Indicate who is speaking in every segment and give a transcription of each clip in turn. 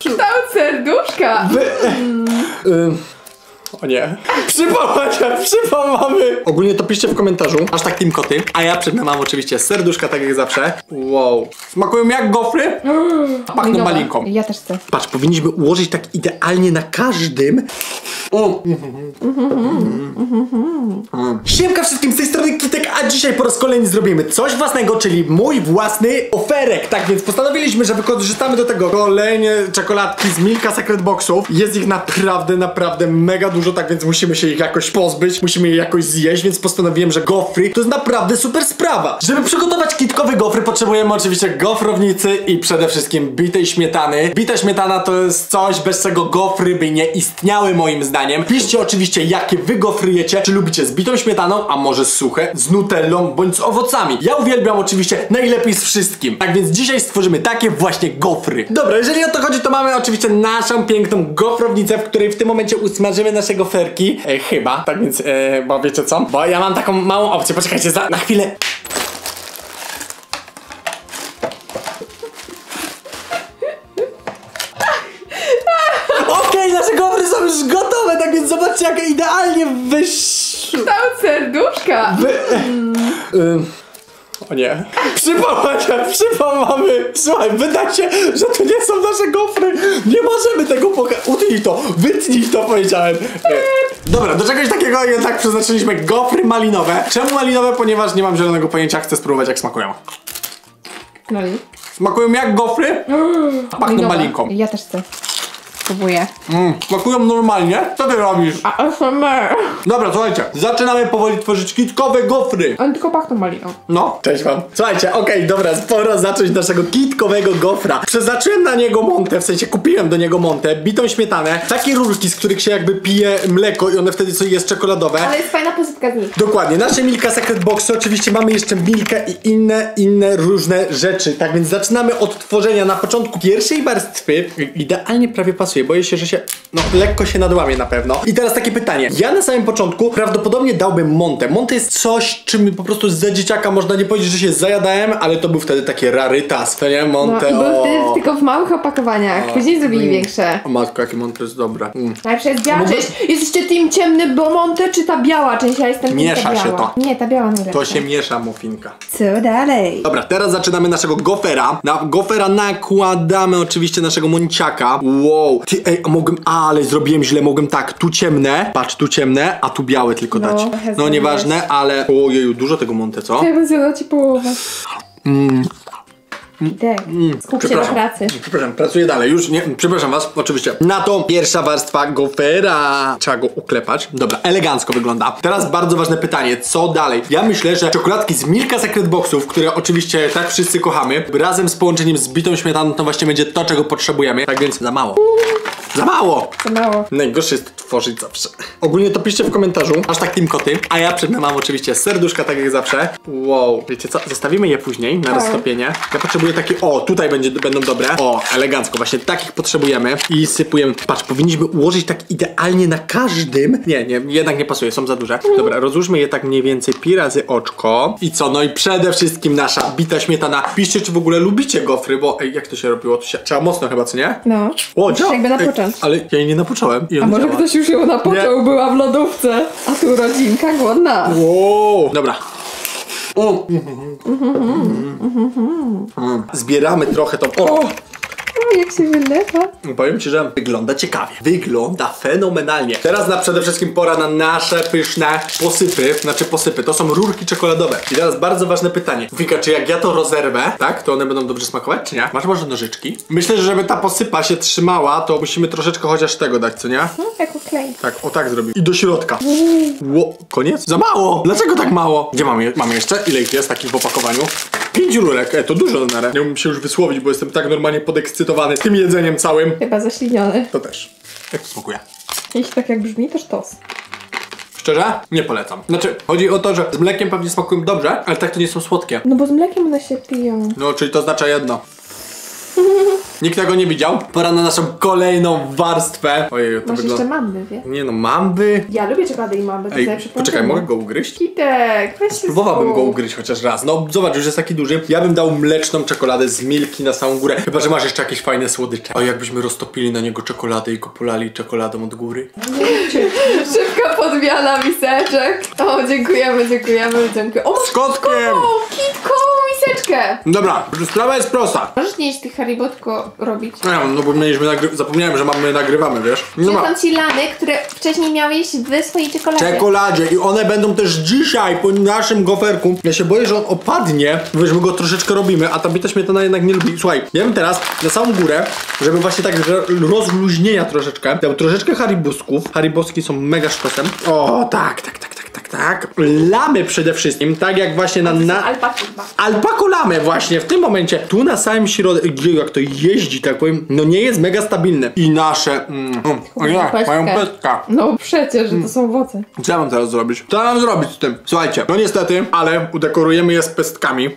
Speaker 1: Kształt serduszka.
Speaker 2: Wy... Ym, O nie. Przypomagamy, przypomagamy. Ogólnie to piszcie w komentarzu. Aż tak team koty. A ja przed mam oczywiście serduszka, tak jak zawsze. Wow. Smakują jak gofry. A pachną
Speaker 1: Dobra,
Speaker 2: malinką.
Speaker 1: Ja też chcę.
Speaker 2: Patrz, powinniśmy ułożyć tak idealnie na każdym. O. Siemka wszystkim z tej strony Kitek, a dzisiaj po raz kolejny zrobimy coś własnego, czyli mój własny oferek. Tak więc postanowiliśmy, że wykorzystamy do tego kolejne czekoladki z Milka Secret Boxów. Jest ich naprawdę, naprawdę mega dużo, tak więc musimy się ich jakoś pozbyć, musimy je jakoś zjeść, więc postanowiłem, że gofry to jest naprawdę super sprawa. Żeby przygotować kitkowe gofry potrzebujemy oczywiście gofrownicy i przede wszystkim bitej śmietany. Bita śmietana to jest coś, bez czego gofry by nie istniały moim zdaniem. Piszcie oczywiście, jakie wy gofry jecie, czy lubicie z bitą śmietaną, a może suche, z nutellą, bądź z owocami. Ja uwielbiam oczywiście najlepiej z wszystkim. Tak więc dzisiaj stworzymy takie właśnie gofry. Dobra, jeżeli o to chodzi, to mamy oczywiście naszą piękną gofrownicę, w której w tym momencie usmażymy nasze goferki. E, chyba, tak więc, e, bo wiecie co? Bo ja mam taką małą opcję, poczekajcie, za, na chwilę. Okej, nasze gofry są już gotowe, tak więc zobaczcie, jakie idealnie wyszły.
Speaker 1: Kształt serduszka.
Speaker 2: Wy... Ym, o nie. Przypomagamy, przypomagamy. Słuchaj, wydaje się, że to nie są nasze gofry. Nie możemy tego pokazać. Utnij to, wytnij to, powiedziałem. Nie. Dobra, do czegoś takiego jednak przeznaczyliśmy gofry malinowe. Czemu malinowe? Ponieważ nie mam zielonego pojęcia, chcę spróbować jak smakują.
Speaker 1: No i?
Speaker 2: Smakują jak gofry, a pachną
Speaker 1: Dobra,
Speaker 2: malinką.
Speaker 1: Ja też chcę. Spróbuję.
Speaker 2: Mm, smakują normalnie. Co ty robisz?
Speaker 1: A ASMR.
Speaker 2: Dobra, słuchajcie, zaczynamy powoli tworzyć kitkowe gofry.
Speaker 1: One tylko pachną maliną.
Speaker 2: No, cześć wam. Słuchajcie, okej, dobra, pora zacząć naszego kitkowego gofra. Przeznaczyłem na niego montę, w sensie kupiłem do niego montę, bitą śmietanę, takie rurki, z których się jakby pije mleko i one wtedy są, jest czekoladowe.
Speaker 1: Ale jest fajna pozytka z nich.
Speaker 2: Dokładnie, nasze Milka Secret Boxy, oczywiście mamy jeszcze Milkę i inne, inne różne rzeczy. Tak więc zaczynamy od tworzenia na początku pierwszej warstwy. Idealnie prawie pasuje, boję się, że się, no lekko się nadłamie na pewno. I teraz takie pytanie. Ja na samym początku prawdopodobnie dałbym Montę. Monte jest coś, czym po prostu za dzieciaka można nie powiedzieć, że się zajadałem, ale to był wtedy taki rarytas, to nie?
Speaker 1: No
Speaker 2: Monte,
Speaker 1: i były
Speaker 2: o.
Speaker 1: wtedy tylko w małych opakowaniach. Później zrobili większe.
Speaker 2: O matko, jakie Monte jest dobre. Mm.
Speaker 1: Najlepsza jest biała
Speaker 2: Mogę-
Speaker 1: część. Jest jeszcze team ciemny, bo Monte czy ta biała część? Ja jestem
Speaker 2: Miesza
Speaker 1: ta
Speaker 2: się
Speaker 1: biała.
Speaker 2: to.
Speaker 1: Nie, ta biała najlepsza.
Speaker 2: To się miesza mufinka.
Speaker 1: Co dalej?
Speaker 2: Dobra, teraz zaczynamy naszego gofera. Na gofera nakładamy oczywiście naszego monciaka. Wow. Ty, ej, mogłem, ale zrobiłem źle, mogłem tak, tu ciemne, patrz, tu ciemne, a tu białe tylko
Speaker 1: No,
Speaker 2: dać. No nieważne, ale ojeju, dużo tego monte, co?
Speaker 1: Ja bym zjadła ci połowę. Dek, skup się na pracy.
Speaker 2: Przepraszam, pracuję dalej, już nie, przepraszam was, oczywiście. Na to pierwsza warstwa gofera. Trzeba go uklepać. Dobra, elegancko wygląda. Teraz bardzo ważne pytanie, co dalej? Ja myślę, że czekoladki z Milka Secret Boxów, które oczywiście tak wszyscy kochamy, razem z połączeniem z bitą śmietaną, to właśnie będzie to, czego potrzebujemy. Tak więc za mało. Za mało!
Speaker 1: To mało.
Speaker 2: Najgorsze jest tworzyć zawsze. Ogólnie to piszcie w komentarzu, aż tak team koty. A ja przed mam oczywiście serduszka, tak jak zawsze. Wow, wiecie co? Zostawimy je później na
Speaker 1: Tak.
Speaker 2: roztopienie. Ja potrzebuję takie, o, tutaj będzie, będą dobre. O, elegancko, właśnie takich potrzebujemy. I sypujemy, patrz, powinniśmy ułożyć tak idealnie na każdym. Nie, nie, jednak nie pasuje, są za duże. Dobra, rozłóżmy je tak mniej więcej pi razy oczko. I co? No i przede wszystkim nasza bita śmietana. Piszcie, czy w ogóle lubicie gofry, bo ej, jak to się robiło? To się, trzeba mocno chyba, co nie?
Speaker 1: No.
Speaker 2: O, działa.
Speaker 1: jakby
Speaker 2: Ej,
Speaker 1: napocząć.
Speaker 2: ale ja jej nie napocząłem. I
Speaker 1: A może
Speaker 2: działa.
Speaker 1: ktoś już ją napoczął, była w lodówce, a tu rodzinka głodna.
Speaker 2: Wow. Dobra. O. Mm. Zbieramy trochę to. O.
Speaker 1: Jak się wylewa.
Speaker 2: Powiem ci, że wygląda ciekawie. Wygląda fenomenalnie. Teraz na przede wszystkim pora na nasze pyszne posypy. Znaczy posypy, to są rurki czekoladowe. I teraz bardzo ważne pytanie. Wika, czy jak ja to rozerwę, tak, to one będą dobrze smakować, czy nie? Masz może nożyczki? Myślę, że żeby ta posypa się trzymała, to musimy troszeczkę chociaż tego dać, co nie?
Speaker 1: No, jako klej.
Speaker 2: Tak, o tak zrobił. I do środka. Ło, koniec? Za mało! Dlaczego tak mało? Gdzie mamy, mamy jeszcze? Ile ich jest takich w opakowaniu? Pięć rurek, e, to dużo na miarę. Nie umiem się już wysłowić, bo jestem tak normalnie podekscytowany tym jedzeniem całym.
Speaker 1: Chyba zaśliniony.
Speaker 2: To też. Jak to smakuje?
Speaker 1: Jeśli tak jak brzmi, to sztos.
Speaker 2: Szczerze? Nie polecam. Znaczy, chodzi o to, że z mlekiem pewnie smakują dobrze, ale tak to nie są słodkie.
Speaker 1: No bo z mlekiem one się piją.
Speaker 2: No, czyli to oznacza jedno. Nikt tego nie widział. Pora na naszą kolejną warstwę. Ojej, to
Speaker 1: Masz jeszcze
Speaker 2: wygląda...
Speaker 1: mamby, wie?
Speaker 2: Nie no, mamby.
Speaker 1: Ja lubię czekoladę i mamby, to
Speaker 2: Ej,
Speaker 1: jest
Speaker 2: poczekaj, mogę go ugryźć?
Speaker 1: Kitek, weź się
Speaker 2: Próbowałbym go ugryźć chociaż raz. No zobacz, już jest taki duży. Ja bym dał mleczną czekoladę z milki na samą górę. Chyba, że masz jeszcze jakieś fajne słodycze. O, jakbyśmy roztopili na niego czekoladę i go polali czekoladą od góry.
Speaker 1: Szybka podmiana miseczek. O, dziękujemy, dziękujemy, dziękuję. O,
Speaker 2: Z kotkiem!
Speaker 1: o, kitką
Speaker 2: Dobra, sprawa jest prosta.
Speaker 1: Możesz nie jeść tych haribo, tylko robić.
Speaker 2: Nie, no bo mieliśmy nagry... Zapomniałem, że mamy nagrywamy, wiesz? No ma.
Speaker 1: Przyznam ci lany, które wcześniej miałeś w swojej czekoladzie.
Speaker 2: czekoladzie i one będą też dzisiaj po naszym goferku. Ja się boję, że on opadnie, wiesz, my go troszeczkę robimy, a ta bita śmietana jednak nie lubi. Słuchaj, ja bym teraz na samą górę, żeby właśnie tak rozluźnienia troszeczkę, dał troszeczkę haribusków. Hariboski są mega sztosem. O, tak, tak, tak, tak, tak. Lamy przede wszystkim, tak jak właśnie na... na...
Speaker 1: Alpaki chyba.
Speaker 2: Alpako lamy właśnie w tym momencie, tu na samym środku, jak to jeździ, tak powiem, no nie jest mega stabilne. I nasze, mm,
Speaker 1: Pestkę.
Speaker 2: mają pestka.
Speaker 1: No przecież, że to są owoce.
Speaker 2: Co ja mam teraz zrobić? Co ja mam zrobić z tym? Słuchajcie, no niestety, ale udekorujemy je z pestkami.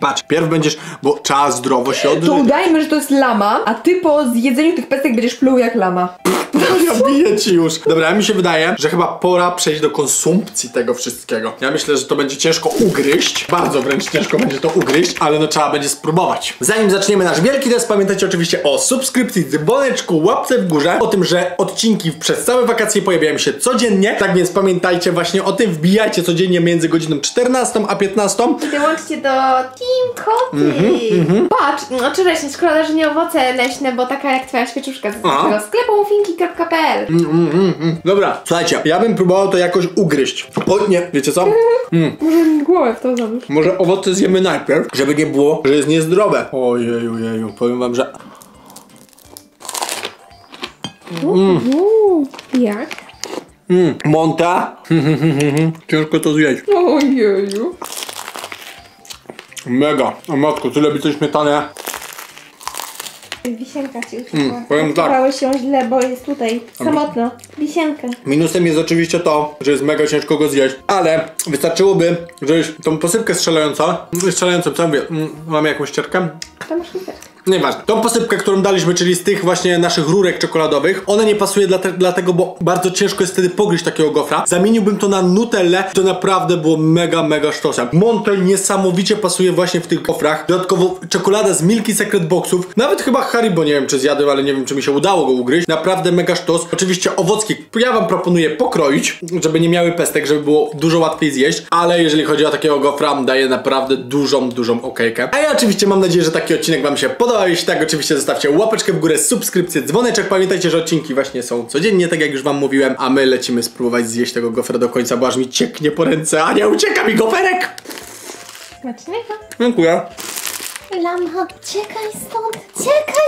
Speaker 2: Patrz, pierw będziesz, bo trzeba zdrowo się
Speaker 1: To
Speaker 2: odżywiać.
Speaker 1: udajmy, że to jest lama, a ty po zjedzeniu tych pestek będziesz pluł jak lama.
Speaker 2: Ja biję ci już. Dobra, mi się wydaje, że chyba pora przejść do konsumpcji tego wszystkiego. Ja myślę, że to będzie ciężko ugryźć. Bardzo wręcz ciężko będzie to ugryźć, ale no trzeba będzie spróbować. Zanim zaczniemy nasz wielki test, pamiętajcie oczywiście o subskrypcji, dzwoneczku, łapce w górze, o tym, że odcinki przez całe wakacje pojawiają się codziennie, tak więc pamiętajcie właśnie o tym, wbijajcie codziennie między godziną 14 a 15.
Speaker 1: Dołączcie do Team Koty.
Speaker 2: Mhm,
Speaker 1: Patrz, no czereśnie, szkoda, że nie owoce leśne, bo taka jak twoja świeczuszka z tego sklepu mufinki.pl
Speaker 2: Dobra, słuchajcie, ja bym próbował to jakoś ugryźć. O nie, wiecie co?
Speaker 1: Może głowę w to zadłuż.
Speaker 2: Może owoce zjemy najpierw, żeby nie było, że jest niezdrowe. Ojeju, jeju, powiem wam, że
Speaker 1: Uuu, jak?
Speaker 2: mm, monta, ciężko to zjeść.
Speaker 1: Ojeju.
Speaker 2: Mega. O matko, tyle bity śmietane.
Speaker 1: Wisienka ci uciekła.
Speaker 2: Mm, powiem tak.
Speaker 1: Się źle, bo jest tutaj samotno. Wisienka.
Speaker 2: Minusem jest oczywiście to, że jest mega ciężko go zjeść, ale wystarczyłoby, żebyś tą posypkę strzelającą, strzelającą, co mówię, mm, mamy jakąś ścierkę?
Speaker 1: To masz miseczkę.
Speaker 2: Nieważne. Tą posypkę, którą daliśmy, czyli z tych właśnie naszych rurek czekoladowych, ona nie pasuje dlate, dlatego, bo bardzo ciężko jest wtedy pogryźć takiego gofra. Zamieniłbym to na nutellę, to naprawdę było mega, mega sztosem. Montel niesamowicie pasuje właśnie w tych gofrach. Dodatkowo czekolada z Milky Secret Boxów. Nawet chyba Haribo, nie wiem czy zjadłem, ale nie wiem czy mi się udało go ugryźć. Naprawdę mega sztos. Oczywiście owocki ja wam proponuję pokroić, żeby nie miały pestek, żeby było dużo łatwiej zjeść, ale jeżeli chodzi o takiego gofra, daje naprawdę dużą, dużą okejkę. A ja oczywiście mam nadzieję, że taki odcinek wam się podobał. Jeśli tak, oczywiście zostawcie łapeczkę w górę, subskrypcję, dzwoneczek. Pamiętajcie, że odcinki właśnie są codziennie, tak jak już wam mówiłem, a my lecimy spróbować zjeść tego gofra do końca, bo aż mi cieknie po ręce, a nie ucieka mi goferek!
Speaker 1: Smacznego.
Speaker 2: Dziękuję.
Speaker 1: Lama, uciekaj stąd. Uciekaj.